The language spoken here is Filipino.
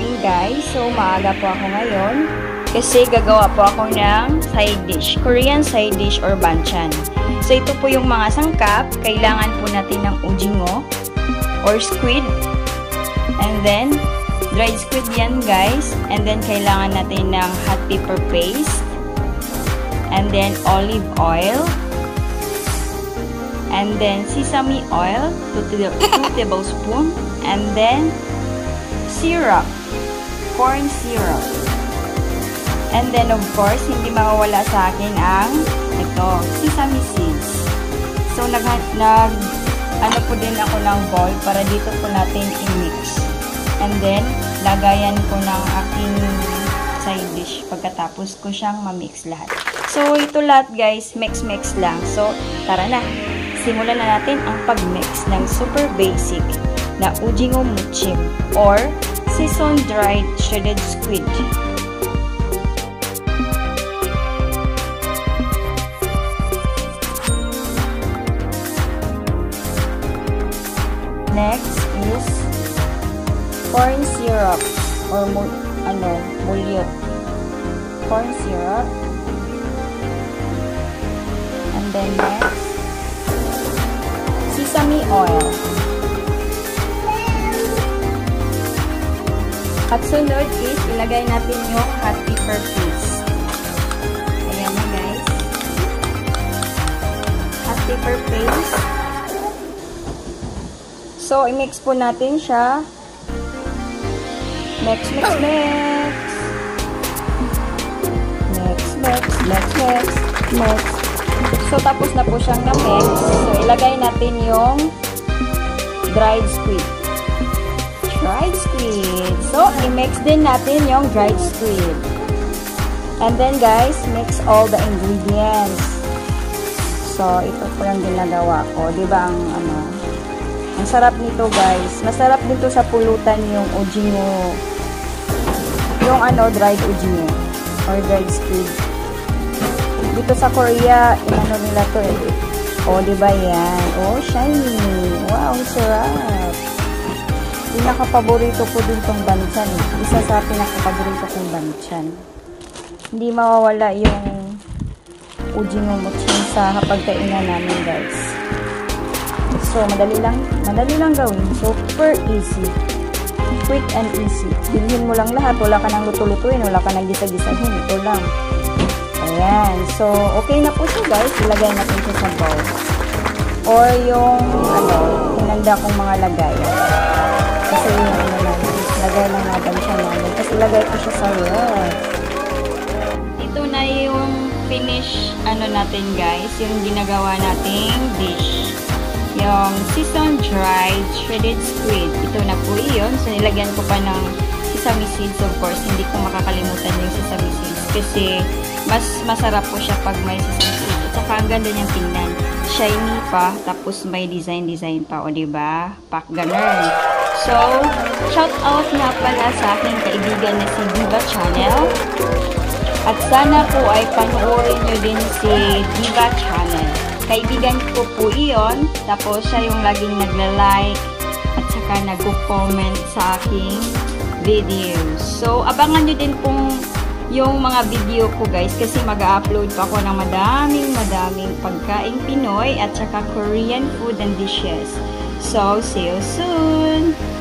guys. So, maaga po ako ngayon. Kasi gagawa po ako ng side dish. Korean side dish or banchan. So, ito po yung mga sangkap. Kailangan po natin ng ujingo or squid. And then, dried squid yan guys. And then, kailangan natin ng hot pepper paste. And then, olive oil. And then, sesame oil, 2 tablespoon. And then, syrup, corn syrup. And then, of course, hindi mawawala sa akin ang ito, sesame seeds. So, nag, nag ano po din ako ng bowl para dito po natin i-mix. And then, lagayan ko ng aking side dish pagkatapos ko siyang ma-mix lahat. So, ito lahat guys, mix-mix lang. So, tara na! Simulan na natin ang pag-mix ng super basic na ujingo muchim or seasoned dried shredded squid. Next is corn syrup or ano, bulyot. Corn syrup. And then next, sesame oil. At sunod is, ilagay natin yung hot pepper paste. Ayan na guys. Hot pepper paste. So, i-mix po natin siya. Mix, mix, mix. Mix, mix, mix, mix, mix. So, tapos na po siyang na-mix. So, ilagay natin yung dried squid. Dried squid. So, i-mix din natin yung dried squid. And then, guys, mix all the ingredients. So, ito po yung ginagawa ko. Diba ang, ano, ang sarap nito, guys. Masarap dito sa pulutan yung ujingo. Yung, ano, dried ujingo. Or dried squid dito sa Korea, inano nila to eh. O, oh, diba yan? Oh, shiny. Wow, sarap. Pinaka-paborito ko din tong banchan. Isa sa pinaka-paborito kong banchan. Hindi mawawala yung ujingo moching sa hapagkainan namin, guys. So, madali lang, madali lang gawin. Super easy. Quick and easy. Bilhin mo lang lahat. Wala ka nang luto-lutuin. Wala ka nang gisa-gisahin. Ito lang. Ayan. So, okay na po siya guys. Ilagay natin siya sa bowl. Or yung, ano, hinanda kong mga lagay. Kasi yung, ano namin, lagay lang natin siya namin. Tapos ilagay ko siya sa ref. Ito na yung finish, ano natin guys, yung ginagawa nating dish. Yung seasoned dried shredded squid. Ito na po yun. So, nilagyan ko pa ng sesame seeds, of course. Hindi ko makakalimutan yung sesame seeds. Kasi, mas masarap po siya pag may sesame seeds. At saka ang ganda niyang tingnan. Shiny pa, tapos may design-design pa, o ba diba? Pack ganun. So, shout out nga pala sa aking kaibigan na si Diva Channel. At sana po ay panoorin nyo din si Diva Channel. Kaibigan ko po iyon. Tapos siya yung laging nagla-like at saka nag-comment sa aking videos. So, abangan nyo din pong yung mga video ko guys kasi mag-upload pa ako ng madaming madaming pagkaing Pinoy at saka Korean food and dishes. So, see you soon!